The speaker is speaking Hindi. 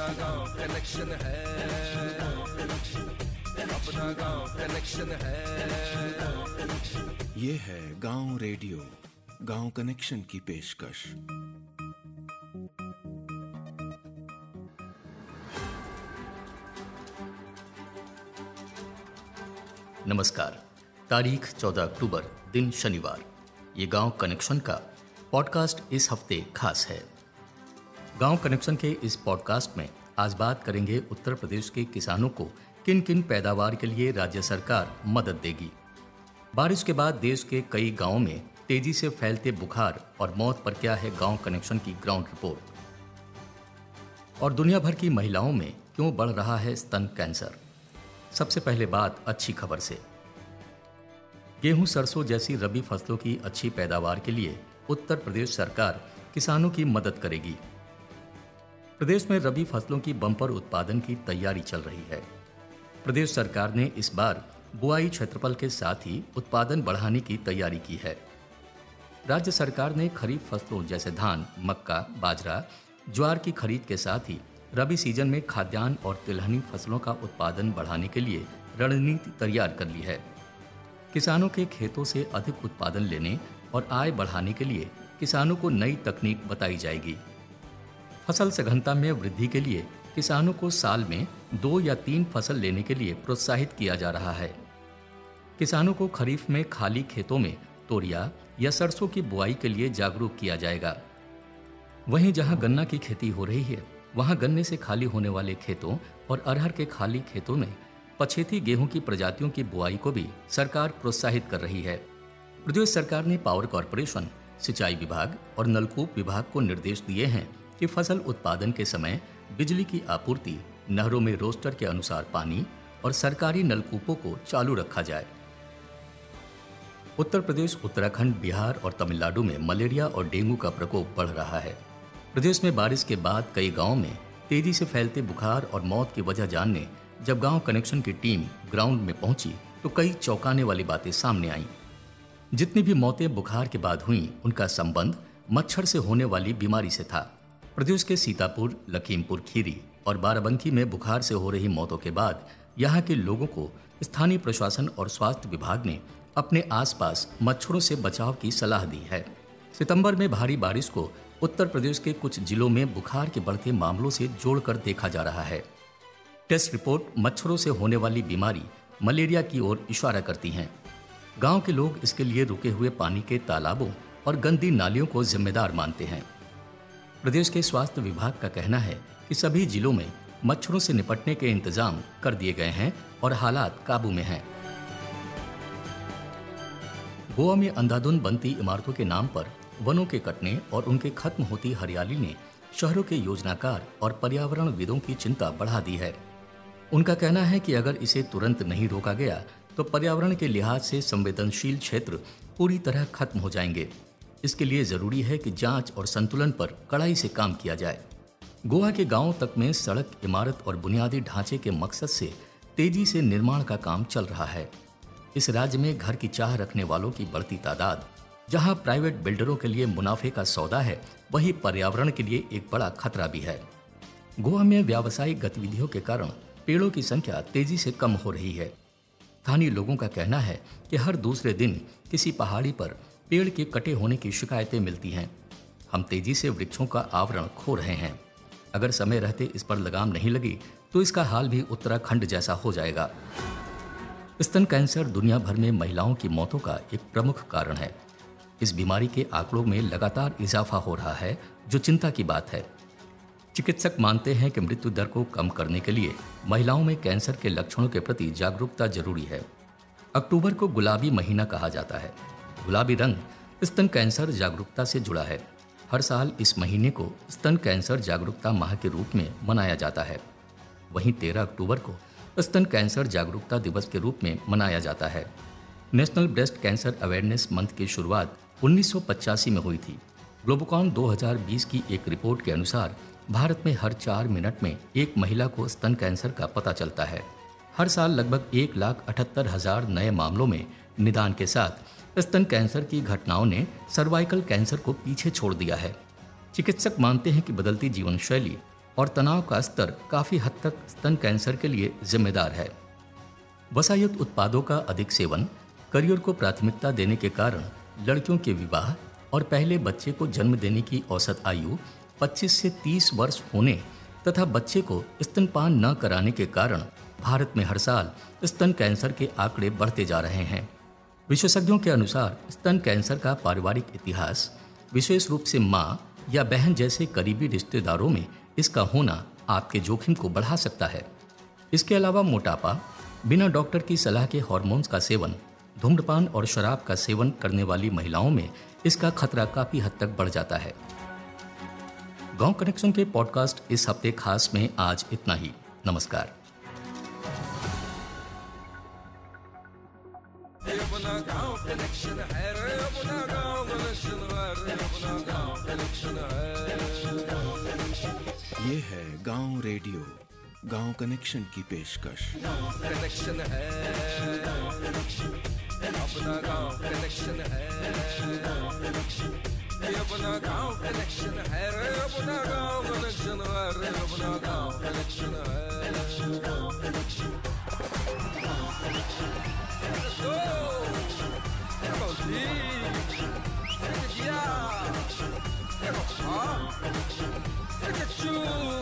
अपना गाँव कनेक्शन है। अपना गाँव कनेक्शन है। ये है गाँव रेडियो गाँव कनेक्शन की पेशकश। नमस्कार तारीख 14 अक्टूबर दिन शनिवार। ये गाँव कनेक्शन का पॉडकास्ट इस हफ़्ते खास है। गाँव कनेक्शन के इस पॉडकास्ट में आज बात करेंगे उत्तर प्रदेश के किसानों को किन किन पैदावार के लिए राज्य सरकार मदद देगी। बारिश के बाद देश के कई गाँवों में तेज़ी से फैलते बुखार और मौत पर क्या है गाँव कनेक्शन की ग्राउंड रिपोर्ट? और दुनिया भर की महिलाओं में क्यों बढ़ रहा है स्तन कैंसर? सबसे पहले बात अच्छी खबर से। गेहूँ, सरसों जैसी रबी फ़सलों की अच्छी पैदावार के लिए उत्तर प्रदेश सरकार किसानों की मदद करेगी। प्रदेश में रबी फ़सलों की बम्पर उत्पादन की तैयारी चल रही है। प्रदेश सरकार ने इस बार बुआई क्षेत्रफल के साथ ही उत्पादन बढ़ाने की तैयारी की है। राज्य सरकार ने खरीफ फ़सलों जैसे धान, मक्का, बाजरा, ज्वार की खरीद के साथ ही रबी सीज़न में खाद्यान्न और तिलहनी फ़सलों का उत्पादन बढ़ाने के लिए रणनीति तैयार कर ली है। किसानों के खेतों से अधिक उत्पादन लेने और आय बढ़ाने के लिए किसानों को नई तकनीक बताई जाएगी। फ़सल सघनता में वृद्धि के लिए किसानों को साल में दो या तीन फ़सल लेने के लिए प्रोत्साहित किया जा रहा है। किसानों को खरीफ में खाली खेतों में तोरिया या सरसों की बुआई के लिए जागरूक किया जाएगा। वहीं जहाँ गन्ना की खेती हो रही है, वहाँ गन्ने से खाली होने वाले खेतों और अरहर के खाली खेतों में पछेती गेहूँ की प्रजातियों की बुआई को भी सरकार प्रोत्साहित कर रही है। प्रदेश सरकार ने पावर कॉरपोरेशन, सिंचाई विभाग और नलकूप विभाग को निर्देश दिए हैं कि फ़सल उत्पादन के समय बिजली की आपूर्ति, नहरों में रोस्टर के अनुसार पानी और सरकारी नलकूपों को चालू रखा जाए। उत्तर प्रदेश, उत्तराखंड, बिहार और तमिलनाडु में मलेरिया और डेंगू का प्रकोप बढ़ रहा है। प्रदेश में बारिश के बाद कई गाँवों में तेज़ी से फैलते बुखार और मौत की वजह जानने जब गाँव कनेक्शन की टीम ग्राउंड में पहुँची तो कई चौंकाने वाली बातें सामने आईं। जितनी भी मौतें बुखार के बाद हुई, उनका संबंध मच्छर से होने वाली बीमारी से था। प्रदेश के सीतापुर, लखीमपुर, खीरी और बाराबंकी में बुखार से हो रही मौतों के बाद यहाँ के लोगों को स्थानीय प्रशासन और स्वास्थ्य विभाग ने अपने आसपास मच्छरों से बचाव की सलाह दी है। सितंबर में भारी बारिश को उत्तर प्रदेश के कुछ जिलों में बुखार के बढ़ते मामलों से जोड़कर देखा जा रहा है। टेस्ट रिपोर्ट, मच्छरों से होने वाली बीमारी मलेरिया की ओर इशारा करती हैं। गाँव के लोग इसके लिए रुके हुए पानी के तालाबों और गंदी नालियों को जिम्मेदार मानते हैं। प्रदेश के स्वास्थ्य विभाग का कहना है कि सभी जिलों में मच्छरों से निपटने के इंतज़ाम कर दिए गए हैं और हालात काबू में हैं। गोवा में अंधाधुंध बनती इमारतों के नाम पर वनों के कटने और उनके खत्म होती हरियाली ने शहरों के योजनाकार और पर्यावरण विदों की चिंता बढ़ा दी है। उनका कहना है कि अगर इसे तुरंत नहीं रोका गया तो पर्यावरण के लिहाज से संवेदनशील क्षेत्र पूरी तरह खत्म हो जाएँगे। इसके लिए ज़रूरी है कि जाँच और संतुलन पर कड़ाई से काम किया जाए। गोवा के गाँवों तक में सड़क, इमारत और बुनियादी ढांचे के मकसद से तेज़ी से निर्माण का काम चल रहा है। इस राज्य में घर की चाह रखने वालों की बढ़ती तादाद, जहाँ प्राइवेट बिल्डरों के लिए मुनाफे का सौदा है, वही पर्यावरण के लिए एक बड़ा खतरा भी है। गोवा में व्यावसायिक गतिविधियों के कारण पेड़ों की संख्या तेज़ी से कम हो रही है। स्थानीय लोगों का कहना है कि हर दूसरे दिन किसी पहाड़ी पर पेड़ के कटे होने की शिकायतें मिलती हैं। हम तेज़ी से वृक्षों का आवरण खो रहे हैं। अगर समय रहते इस पर लगाम नहीं लगी तो इसका हाल भी उत्तराखंड जैसा हो जाएगा। स्तन कैंसर दुनिया भर में महिलाओं की मौतों का एक प्रमुख कारण है। इस बीमारी के आंकड़ों में लगातार इजाफा हो रहा है, जो चिंता की बात है। चिकित्सक मानते हैं कि मृत्यु दर को कम करने के लिए महिलाओं में कैंसर के लक्षणों के प्रति जागरूकता ज़रूरी है। अक्टूबर को गुलाबी महीना कहा जाता है। गुलाबी रंग स्तन कैंसर जागरूकता से जुड़ा है। हर साल इस महीने को स्तन कैंसर जागरूकता माह के रूप में मनाया जाता है। वहीं 13 अक्टूबर को स्तन कैंसर जागरूकता दिवस के रूप में मनाया जाता है। National breast cancer awareness month की शुरुआत 1985 में हुई थी। ग्लोबोकॉन 2020 की एक रिपोर्ट के अनुसार भारत में हर चार मिनट में एक महिला को स्तन कैंसर का पता चलता है। हर साल लगभग एक लाख अठहत्तर हज़ार नए मामलों में निदान के साथ स्तन कैंसर की घटनाओं ने सर्वाइकल कैंसर को पीछे छोड़ दिया है। चिकित्सक मानते हैं कि बदलती जीवन शैली और तनाव का स्तर काफ़ी हद तक स्तन कैंसर के लिए जिम्मेदार है। वसायुक्त उत्पादों का अधिक सेवन, करियर को प्राथमिकता देने के कारण लड़कियों के विवाह और पहले बच्चे को जन्म देने की औसत आयु 25 से 30 वर्ष होने तथा बच्चे को स्तनपान न कराने के कारण भारत में हर साल स्तन कैंसर के आंकड़े बढ़ते जा रहे हैं। विशेषज्ञों के अनुसार स्तन कैंसर का पारिवारिक इतिहास, विशेष रूप से माँ या बहन जैसे करीबी रिश्तेदारों में इसका होना आपके जोखिम को बढ़ा सकता है। इसके अलावा मोटापा, बिना डॉक्टर की सलाह के हार्मोन्स का सेवन, धूम्रपान और शराब का सेवन करने वाली महिलाओं में इसका खतरा काफ़ी हद तक बढ़ जाता है। गाँव कनेक्शन के पॉडकास्ट इस हफ़्ते खास में आज इतना ही। नमस्कार। ये है गाँव रेडियो गाँव कनेक्शन की पेशकश। कनेक्शन है। अपना गाँव कनेक्शन है। अपना गाँव कनेक्शन है अपना गाँव कनेक्शन है अपना गाँव कनेक्शन है। Look at you!